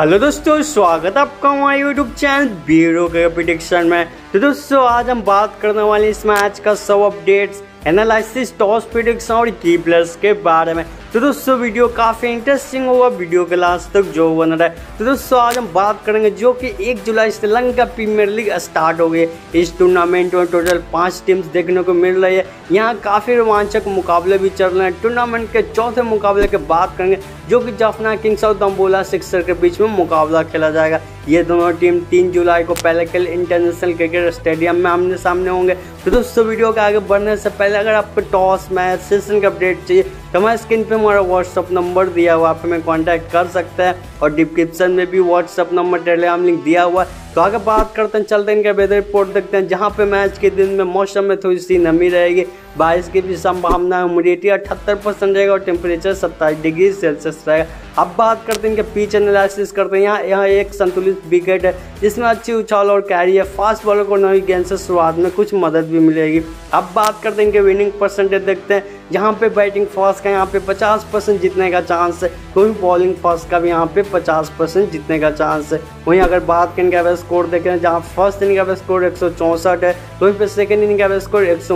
Hello दोस्तों, स्वागत है आपका हमारे यूट्यूब चैनल बीरो के प्रिडिक्शन में। तो दोस्तों, आज हम बात करने वाले इस मैच का सब अपडेट्स एनालिसिस टॉस प्रिडिक्शन और की प्लस के बारे में। तो दोस्तों, वीडियो काफ़ी इंटरेस्टिंग होगा। वीडियो के लास्ट तक जो बन रहा है। तो दोस्तों, आज हम बात करेंगे जो कि एक जुलाई श्रीलंका प्रीमियर लीग स्टार्ट हो गई इस टूर्नामेंट में टोटल पाँच टीम्स देखने को मिल रही है। यहाँ काफ़ी रोमांचक मुकाबले भी चल रहे हैं। टूर्नामेंट के चौथे मुकाबले की बात करेंगे, जो कि जफना किंग्स और दम्बोला सिक्सर के बीच में मुकाबला खेला जाएगा। ये दोनों टीम तीन जुलाई को पहले खेल इंटरनेशनल क्रिकेट स्टेडियम में आमने सामने होंगे। तो दोस्तों, वीडियो के आगे बढ़ने से पहले अगर आपको टॉस मैच सेशन का अपडेट चाहिए हमारे स्क्रीन पे हमारा व्हाट्सअप नंबर दिया हुआ आप हमें कांटेक्ट कर सकते हैं और डिस्क्रिप्शन में भी व्हाट्सअप नंबर टेलीग्राम लिंक दिया हुआ तो आगे बात करते हैं, चलते हैं इनका वेदर रिपोर्ट देखते हैं। जहाँ पे मैच के दिन में मौसम में थोड़ी सी नमी रहेगी। बारिश की भी संभावना है ह्यूमिडिटी अठहत्तर परसेंट रहेगा और टेम्परेचर सत्ताईस डिग्री सेल्सियस रहेगा। अब बात करते हैं इनके पिच एनालिसिस करते हैं। यहाँ यहाँ एक संतुलित विकेट है, जिसमें अच्छी उछाल और कैरी है। फास्ट बॉलर को नई गेंद से शुरुआत में कुछ मदद भी मिलेगी। अब बात करते हैं इनके विनिंग परसेंटेज देखते हैं। जहाँ पे बैटिंग फ़र्स्ट का यहाँ पे 50 परसेंट जीतने का चांस है। कोई बॉलिंग फ़र्स्ट का भी यहाँ पे 50 परसेंट जीतने का चांस है। वहीं अगर बात करें स्कोर देखें जहाँ फ़र्स्ट इनिंग का स्कोर एक है वहीं पे सेकेंड इनिंग का स्कोर एक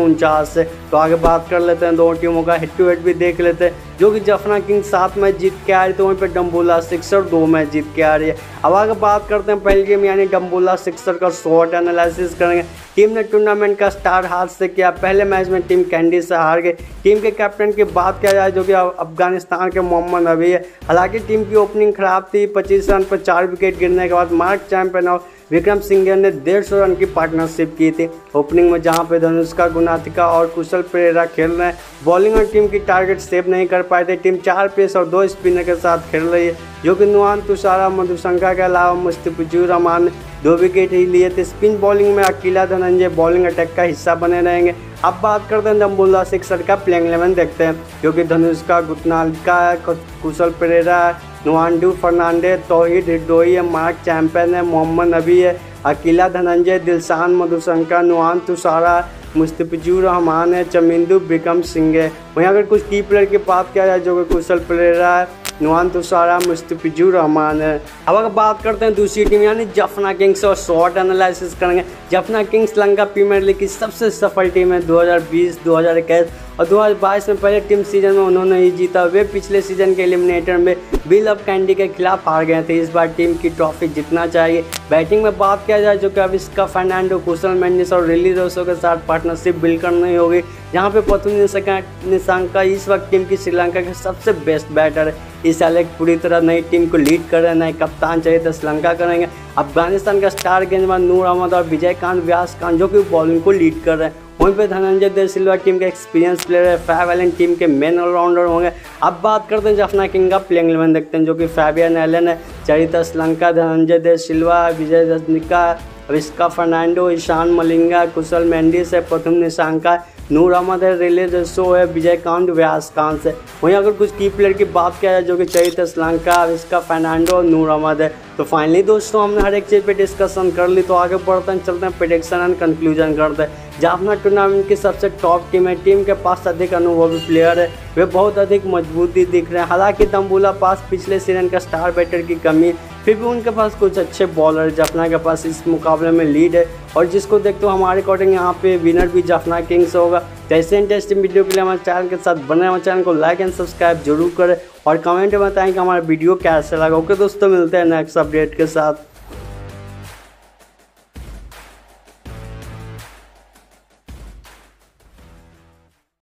है। तो आगे बात कर लेते हैं दोनों टीमों का हिट टू हिट भी देख लेते हैं, जो कि जफना किंग सात मैच जीत के आ रही तो वहीं पे डम्बोला सिक्सर दो मैच जीत के आ रही है। अब आगे बात करते हैं, पहली गेम यानी डम्बोला सिक्सर का शॉर्ट एनालिसिस करेंगे। टीम ने टूर्नामेंट का स्टार हाथ से किया, पहले मैच में टीम कैंडी से हार गई। टीम के कैप्टन की बात किया जाए, जो कि अफ़गानिस्तान के मोहम्मद नबी है। हालाँकि टीम की ओपनिंग खराब थी, पच्चीस रन पर चार विकेट गिरने के बाद मार्क चैंपियन और विक्रम सिंह ने डेढ़ सौ रन की पार्टनरशिप की थी। ओपनिंग में जहाँ पे धनुष्का गुनातिका और कुशल प्रेरा खेल रहे हैं बॉलिंग और टीम की टारगेट सेव नहीं कर पाए थे। टीम चार पेस और दो स्पिनर के साथ खेल रही है। जो कि नुआन तुषारा, मधुशंका के अलावा मुस्तफिजुर रहमान ने दो विकेट ही लिए थे। स्पिन बॉलिंग में अकेला धनंजय बॉलिंग अटैक का हिस्सा बने रहेंगे। अब बात करते हैं जम्बुल्ला सिक्सर का प्लेइंग इलेवन देखते हैं। क्योंकि धनुष्का गुटनालिका कुशल प्रेरा नुआंडू फर्नांडे, तोहिद हिडोई है मार्क चैम्पियन है मोहम्मद नबी है अकीला धनंजय दिलसान मधुशंकर, नुआन तुषारा, मुस्तफिजुर रहमान है चमिंदू बिकम सिंह है वहीं अगर कुछ की प्लेयर की बात किया जाए, जो कि कुशल प्लेयर है, नुआन तुषारा, मुस्तफिजुर रहमान। है अब अगर बात करते हैं दूसरी टीम, यानी जफना किंग्स, और शॉर्ट एनालिसिस करेंगे। Jaffna kings Lanka premier league की सबसे सफल टीम है 2020 2021 और 2022 में पहले टीम सीज़न में उन्होंने ही जीता। वे पिछले सीज़न के एलिमिनेटर में बिल ऑफ़ कैंडी के खिलाफ हार गए थे। इस बार टीम की ट्रॉफी जीतना चाहिए। बैटिंग में बात किया जाए जो कि अब इसका फर्नांडो कुशल मेंडिस और रिली रोसो के साथ पार्टनरशिप बिल्ड करनी होगी। जहाँ पे पथु निशांका इस वक्त टीम की श्रीलंका के सबसे बेस्ट बैटर है। इस साल एक पूरी तरह नई टीम को लीड कर रहे हैं। नए कप्तान चाहिए तो श्रीलंका करेंगे। अफ़गानिस्तान का स्टार गेंदबाज नूर अहमद और विजय कांत व्यास कांत जो कि बॉलिंग को लीड कर रहे हैं। वहीं पे धनंजय देव सिल्वा टीम के एक्सपीरियंस प्लेयर है फैब एलन टीम के मेन ऑलराउंडर होंगे। अब बात करते हैं जफना किंग का प्लेइंग इलेवन, देखते हैं जो कि फैबियन एलन है, चरिता श्रीलंका, धनंजय देव सिल्वा, विजय रजनिका रिस्का फर्नांडो, ईशान मलिंगा, कुशल मेंडिस है, प्रथम निशांका नूर अहमद है, रिले शो है विजय कांत व्यास कांत है। वहीं अगर कुछ की प्लेयर की बात किया जाए, जो कि चरित श्रीलंका इसका फर्नांडो, नूर अहमद है। तो फाइनली दोस्तों, हमने हर एक चीज़ पे डिस्कशन कर ली तो आगे बढ़ते हैं, चलते हैं प्रिडिक्शन एंड कंक्लूजन करते हैं। जाफना टूर्नामेंट की सबसे टॉप टीम है टीम के पास अधिक अनुभवी प्लेयर है, वे बहुत अधिक मजबूती दिख रहे हैं। हालाँकि तंबुला पास पिछले सीज़न का स्टार बैटर की कमी, फिर भी उनके पास कुछ अच्छे बॉलर जफना के पास इस मुकाबले में लीड है। और जिसको देखते हो, हमारे अकॉर्डिंग यहाँ पे विनर भी जफना किंग्स होगा। जैसे इंटरेस्टिंग वीडियो के लिए हमारे चैनल के साथ बने हमारे चैनल को लाइक एंड सब्सक्राइब ज़रूर करें। और कमेंट में बताएँ कि हमारा वीडियो कैसा लगा। ओके दोस्तों, मिलते हैं नेक्स्ट अपडेट के साथ।